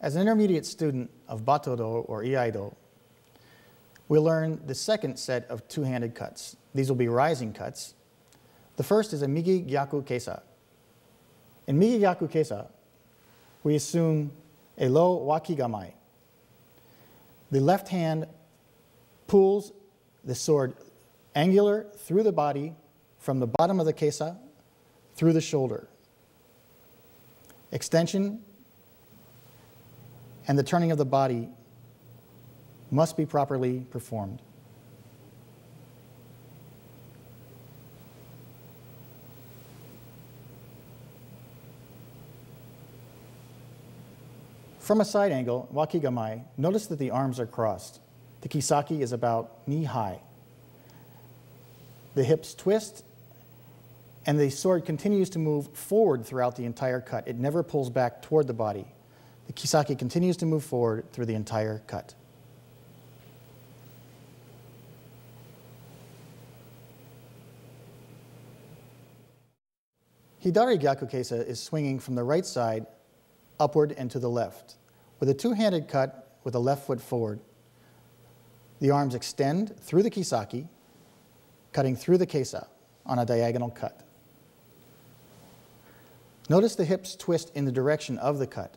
As an intermediate student of Battodo or Iaido, we'll learn the second set of two-handed cuts. These will be rising cuts. The first is a Migi Gyaku Kesa. In Migi Gyaku Kesa, we assume a low Wakigamae. The left hand pulls the sword angular through the body from the bottom of the kesa through the shoulder. Extension and the turning of the body must be properly performed. From a side angle, wakigamae, notice that the arms are crossed. The kissaki is about knee high. The hips twist, and the sword continues to move forward throughout the entire cut. It never pulls back toward the body. The kissaki continues to move forward through the entire cut. Hidari Gyaku Kesa is swinging from the right side upward and to the left. With a two-handed cut with the left foot forward, the arms extend through the kissaki, cutting through the Kesa on a diagonal cut. Notice the hips twist in the direction of the cut.